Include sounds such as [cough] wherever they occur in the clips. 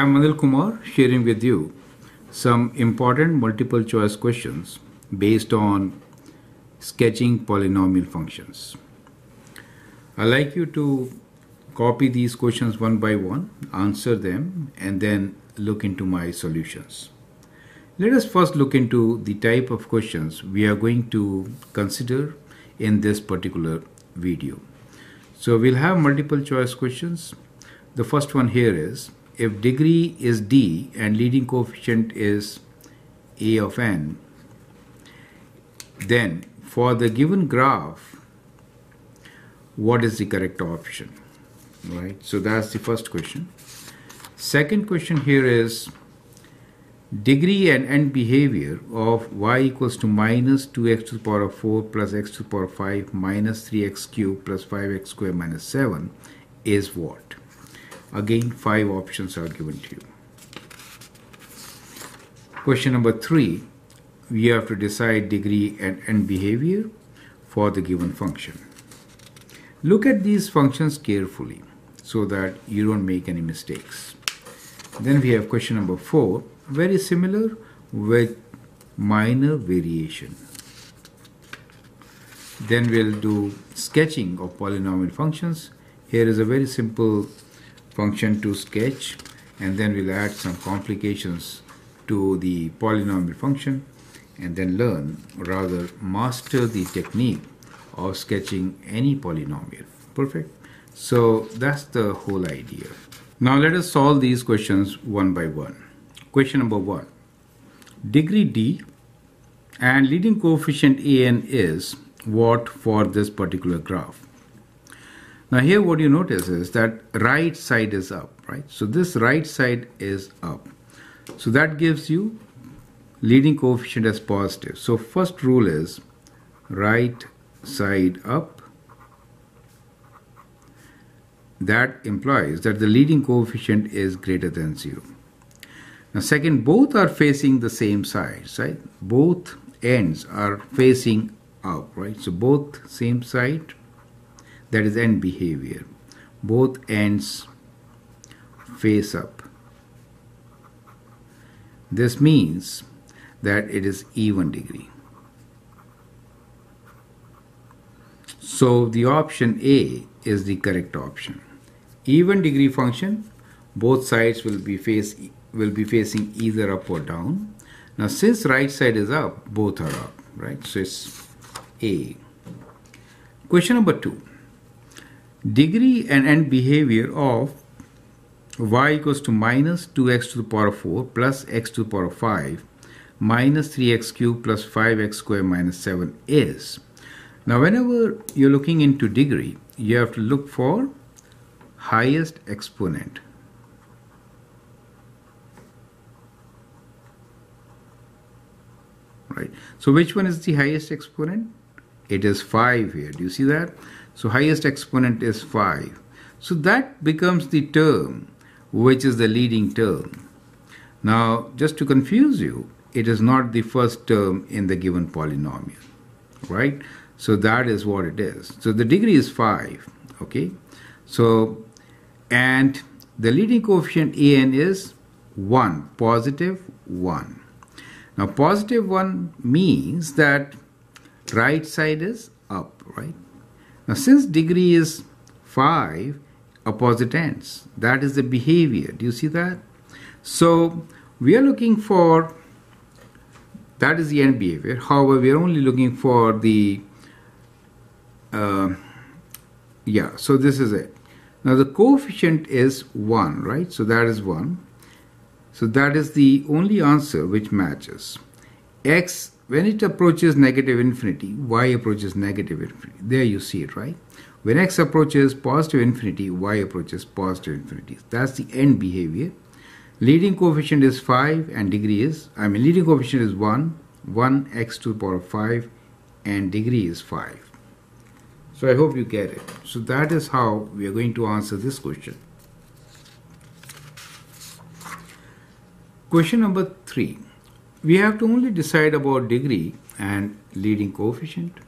I'm Anil Kumar sharing with you some important multiple choice questions based on sketching polynomial functions. I'd like you to copy these questions one by one, answer them, and then look into my solutions. Let us first look into the type of questions we are going to consider in this particular video. So we'll have multiple choice questions. The first one here is if degree is d and leading coefficient is a of n, then for the given graph, what is the correct option? Right, so that's the first question. Second question here is degree and end behavior of y equals to minus 2x to the power of 4 plus x to the power of 5 minus 3x cubed plus 5x squared minus 7 is what? Again, five options are given to you. Question number three, we have to decide degree and end behavior for the given function. Look at these functions carefully so that you don't make any mistakes. Then we have question number four, very similar with minor variation. Then we'll do sketching of polynomial functions. Here is a very simple function to sketch and then we'll add some complications to the polynomial function and then learn, rather master the technique of sketching any polynomial. Perfect. So that's the whole idea. Now let us solve these questions one by one. Question number one. Degree D and leading coefficient an is what for this particular graph? Now here what you notice is that right side is up, right? So this right side is up. So that gives you leading coefficient as positive. So first rule is right side up. That implies that the leading coefficient is greater than 0. Now second, both are facing the same sides, right? Both ends are facing up, right? So both same side, that is end behavior. Both ends face up. This means that it is even degree. So the option A is the correct option. Even degree function, both sides will be face will be facing either up or down. Now since right side is up, both are up, right? So it's A. Question number two. Degree and end behavior of y equals to minus 2x to the power of 4 plus x to the power of 5 minus 3x cubed plus 5x squared minus 7 is. Now whenever you're looking into degree, you have to look for highest exponent. Right. So which one is the highest exponent? It is 5 here. Do you see that? So highest exponent is 5. So that becomes the term which is the leading term. Now just to confuse you, it is not the first term in the given polynomial, right? So that is what it is. So the degree is 5, okay? So, and the leading coefficient an is 1, positive 1. Now positive 1 means that right side is up, right? Now since degree is 5, opposite ends, that is the behavior. Do you see that? So we are looking for that is the end behavior. However, we are only looking for the, uh, yeah, so this is it. Now the coefficient is 1, right? So that is 1. So that is the only answer which matches. x, when it approaches negative infinity, y approaches negative infinity. There you see it, right? When x approaches positive infinity, y approaches positive infinity. That's the end behavior. Leading coefficient is 5 and degree is, I mean leading coefficient is 1, 1 x to the power of 5 and degree is 5. So I hope you get it. So that is how we are going to answer this question. Question number 3. We have to only decide about degree and leading coefficient.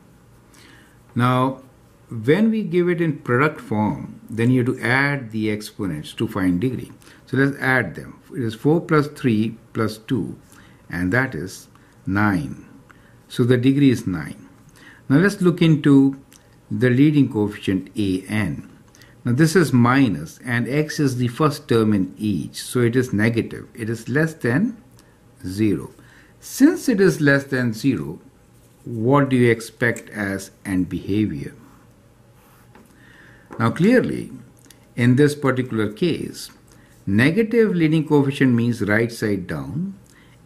Now when we give it in product form, then you have to add the exponents to find degree. So let's add them. It is 4 plus 3 plus 2 and that is 9. So the degree is 9. Now let's look into the leading coefficient an. Now this is minus and x is the first term in each so it is negative. It is less than 0. Since it is less than 0 what do you expect as end behavior? Now clearly in this particular case negative leading coefficient means right side down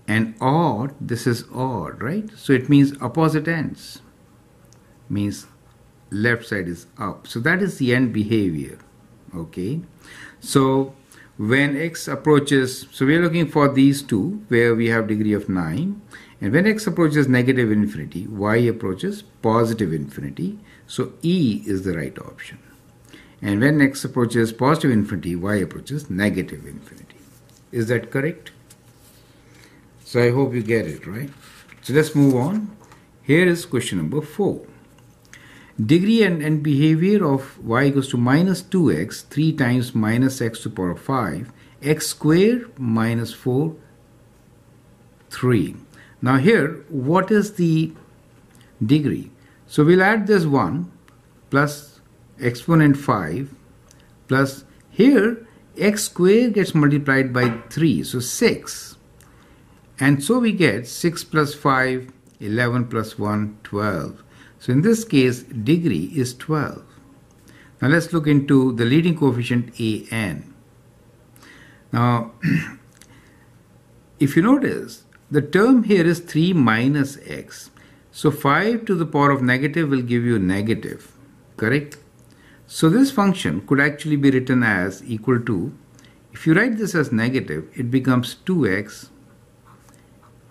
and odd this is odd right? So it means opposite ends means left side is up. So that is the end behavior okay? So when x approaches so we are looking for these two where we have degree of 9 and when x approaches negative infinity y approaches positive infinity. So e is the right option. And when x approaches positive infinity y approaches negative infinity. Is that correct? So i hope you get it right? So let's move on. Here is question number 4 Degree and, end behavior of y equals to minus 2x, 3 times minus x to the power of 5, x squared minus 4, 3. Now here, what is the degree? So we'll add this 1 plus exponent 5 plus here x squared gets multiplied by 3, so 6. And so we get 6 plus 5, 11 plus 1, 12. So in this case, degree is 12. Now let's look into the leading coefficient an. Now, [clears throat] if you notice, the term here is 3 minus x. So 5 to the power of negative will give you negative, correct? So this function could actually be written as equal to, if you write this as negative, it becomes 2x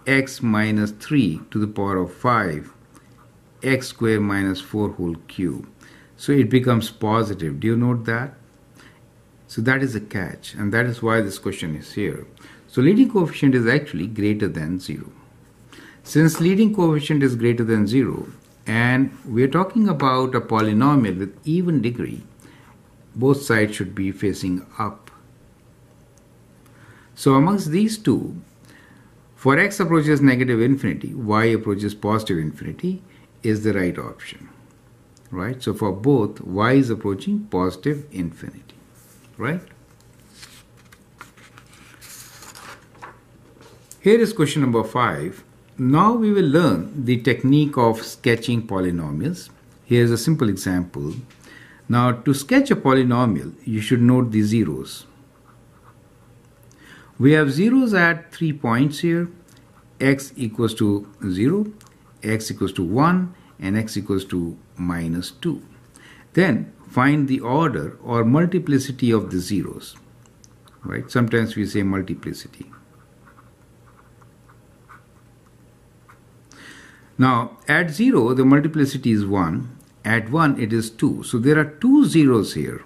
x minus 3 to the power of 5 x square minus 4 whole cube. So it becomes positive. Do you note that? So that is a catch and that is why this question is here. So leading coefficient is actually greater than 0. Since leading coefficient is greater than 0 and we are talking about a polynomial with even degree, both sides should be facing up. So amongst these two, for x approaches negative infinity, y approaches positive infinity, is the right option right? So for both y is approaching positive infinity right? Here is question number 5 now we will learn the technique of sketching polynomials. Here's a simple example. Now to sketch a polynomial you should note the zeros. We have zeros at three points here. X equals to 0 x equals to 1 and x equals to minus 2. Then find the order or multiplicity of the zeros. Right? Sometimes we say multiplicity. Now at 0 the multiplicity is 1, at 1 it is 2. So there are two zeros here.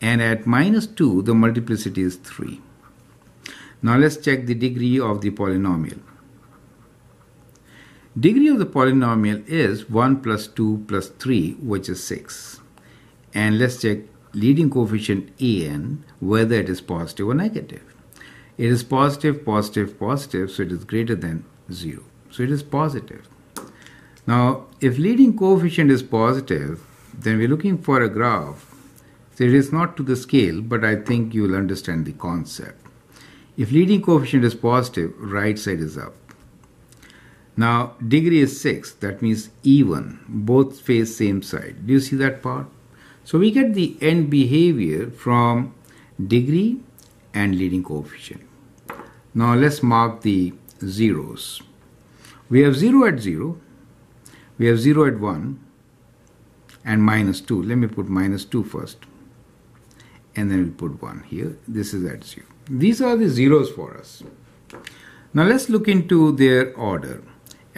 And at minus 2 the multiplicity is 3. Now let's check the degree of the polynomial. Degree of the polynomial is 1 plus 2 plus 3 which is 6. And let's check leading coefficient an whether it is positive or negative. It is positive, positive, positive so it is greater than 0. So it is positive. Now if leading coefficient is positive then we're looking for a graph. So it is not to the scale but I think you will understand the concept. If leading coefficient is positive right side is up now degree is 6, that means even, both face same side. Do you see that part? So we get the end behavior from degree and leading coefficient. Now let's mark the zeros. We have 0 at 0, we have 0 at 1 and minus 2. Let me put minus 2 first and then we'll put 1 here. This is at 0. These are the zeros for us. Now let's look into their order.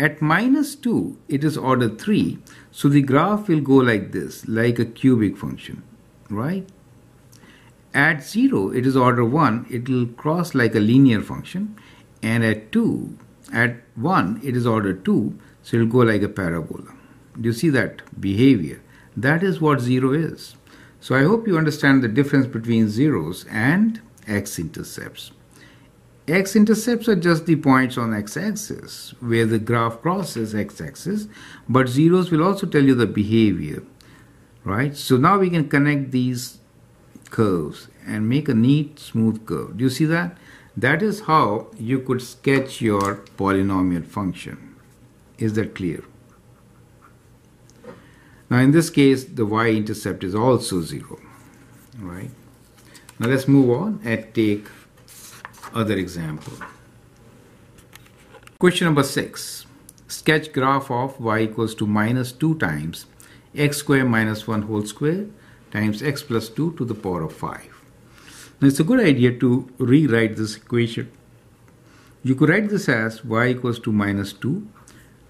At minus 2, it is order 3. So the graph will go like this, like a cubic function, right? At 0, it is order 1. It will cross like a linear function. And at 2, at 1, it is order 2. So it will go like a parabola. Do you see that behavior? That is what 0 is. So I hope you understand the difference between zeros and x-intercepts. X-intercepts are just the points on x-axis where the graph crosses x-axis, but zeros will also tell you the behavior, right? So now we can connect these curves and make a neat smooth curve. Do you see that? That is how you could sketch your polynomial function. Is that clear? Now in this case, the y-intercept is also 0, right? Now let's move on and take other example. Question number 6. Sketch graph of y equals to minus 2 times x square minus 1 whole square times x plus 2 to the power of 5. Now it's a good idea to rewrite this equation. You could write this as y equals to minus 2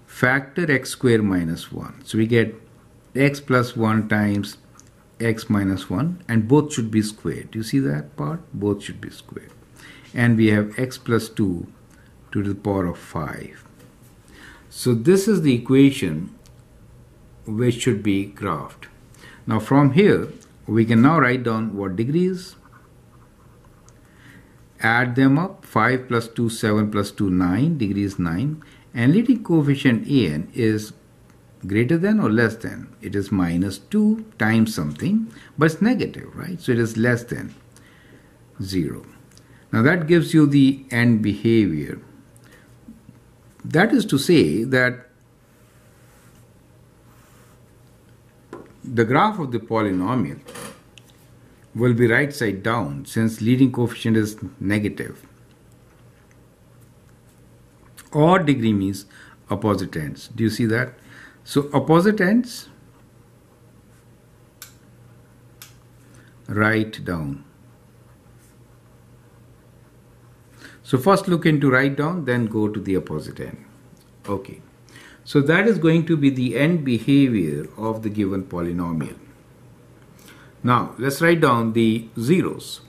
factor x square minus 1. So we get x plus 1 times x minus 1 and both should be squared. You see that part? Both should be squared. And we have x plus 2 to the power of 5. So this is the equation which should be graphed. Now from here we can now write down what degrees. Add them up 5 plus 2 7 plus 2 9 degrees 9 and leading coefficient an is greater than or less than. It is minus 2 times something but it's negative right? So it is less than 0 now that gives you the end behavior that is to say that the graph of the polynomial will be right side down since leading coefficient is negative. Odd degree means opposite ends. Do you see that? So opposite ends right down. So first look into right down then go to the opposite end. Okay. So that is going to be the end behavior of the given polynomial. Now let's write down the zeros.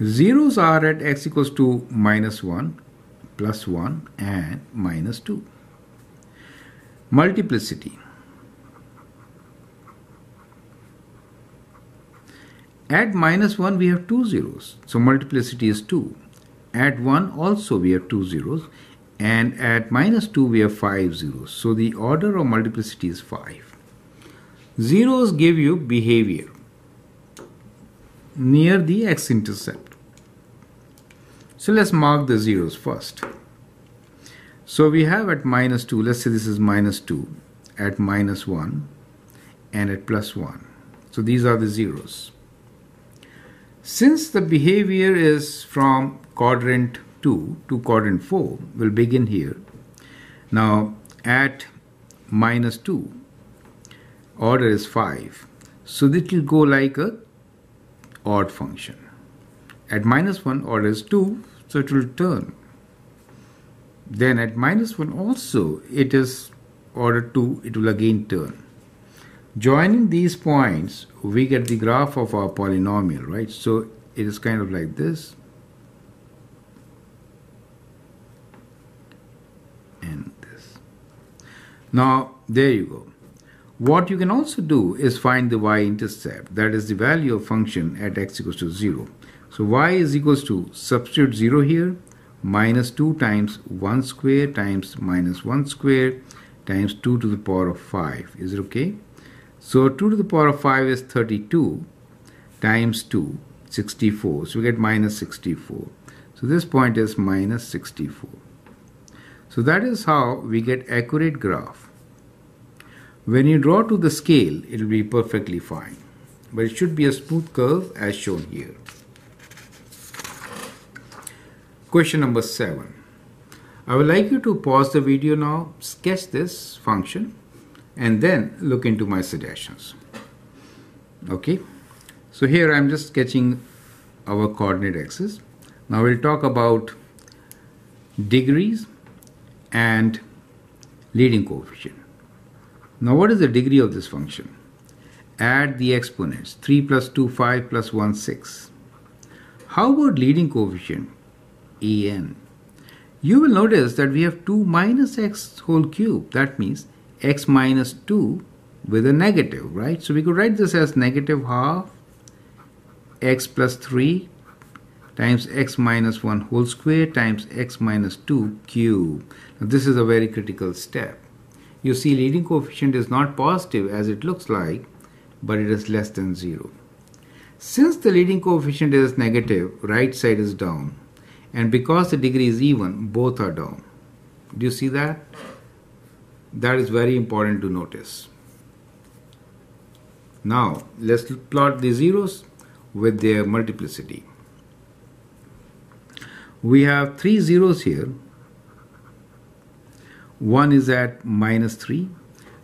Zeros are at x equals to minus 1, plus 1 and minus 2. Multiplicity. At minus 1 we have two zeros. So multiplicity is 2. At 1 also we have two zeros and at minus 2 we have 5 zeros. So the order of multiplicity is 5. Zeros give you behavior near the x-intercept. So let's mark the zeros first. So we have at minus 2, let's say this is minus 2, at minus 1 and at plus 1. So these are the zeros. Since the behavior is from quadrant 2 to quadrant 4 we'll begin here. Now at minus 2 order is 5 so it will go like a odd function. At minus 1 order is 2 so it will turn. Then at minus 1 also it is order 2 it will again turn. Joining these points we get the graph of our polynomial right so it is kind of like this And this. Now, there you go. What you can also do is find the y-intercept, that is the value of function at x equals to 0. So y is equals to, substitute 0 here, minus 2 times 1 square times minus 1 square times 2 to the power of 5. Is it okay? So 2 to the power of 5 is 32 times 2, 64. So we get minus 64. So this point is minus 64. So that is how we get accurate graph when you draw to the scale, it will be perfectly fine. But it should be a smooth curve as shown here. Question number 7. I would like you to pause the video now, sketch this function, and then look into my suggestions. Okay, so here I'm just sketching our coordinate axis. Now we'll talk about degrees and leading coefficient. Now what is the degree of this function? Add the exponents 3 plus 2 5 plus 1 6. How about leading coefficient? an. You will notice that we have 2 minus x whole cube. That means x minus 2 with a negative, right? So we could write this as negative half x plus 3 times x minus 1 whole square times x minus 2 cube. Now this is a very critical step. You see leading coefficient is not positive as it looks like, but it is less than 0. Since the leading coefficient is negative, right side is down. And because the degree is even, both are down. Do you see that? That is very important to notice. Now, let's plot the zeros with their multiplicity. We have three zeros here. One is at minus 3,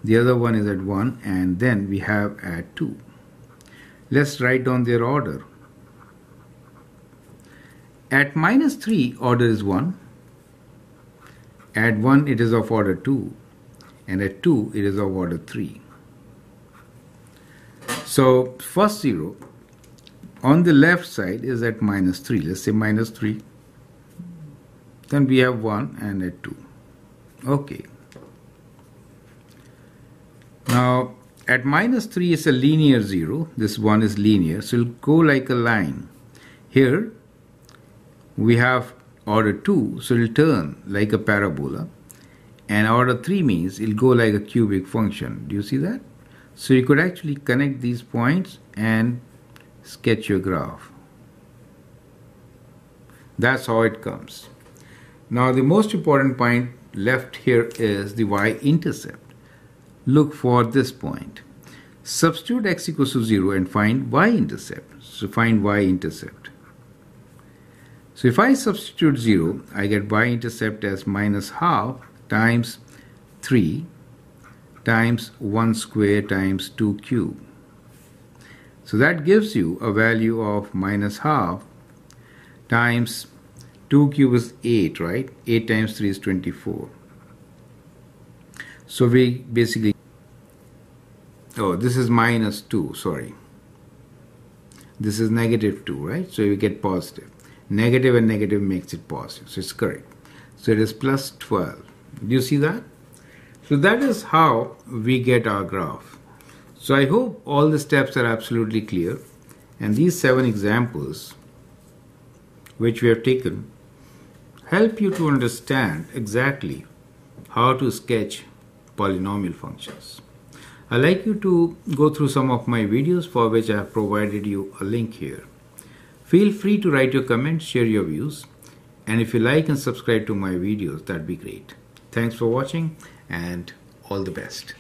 the other one is at 1, and then we have at 2. Let's write down their order. At minus 3, order is 1. At 1, it is of order 2. And at 2, it is of order 3. So, first 0 on the left side is at minus 3. Let's say minus 3. Then we have 1 and at 2. Okay. Now, at minus 3 is a linear 0. This one is linear. So, it will go like a line. Here, we have order 2, so it will turn like a parabola. And order 3 means it will go like a cubic function. Do you see that? So you could actually connect these points and sketch your graph. That's how it comes. Now the most important point left here is the y-intercept. Look for this point. Substitute x equals to 0 and find y-intercept. So find y-intercept. So if I substitute 0, I get y-intercept as minus half times 3 times 1 square times 2 cube. So that gives you a value of minus half times 2 cube is 8, right? 8 times 3 is 24. So we basically, oh, this is minus 2, sorry. This is negative 2, right? So we get positive. Negative and negative makes it positive. So it's correct. So it is plus 12. Do you see that? So that is how we get our graph. So I hope all the steps are absolutely clear. And these seven examples which we have taken help you to understand exactly how to sketch polynomial functions. I'd like you to go through some of my videos for which I have provided you a link here. Feel free to write your comments, share your views, and if you like and subscribe to my videos, that'd be great. Thanks for watching and all the best.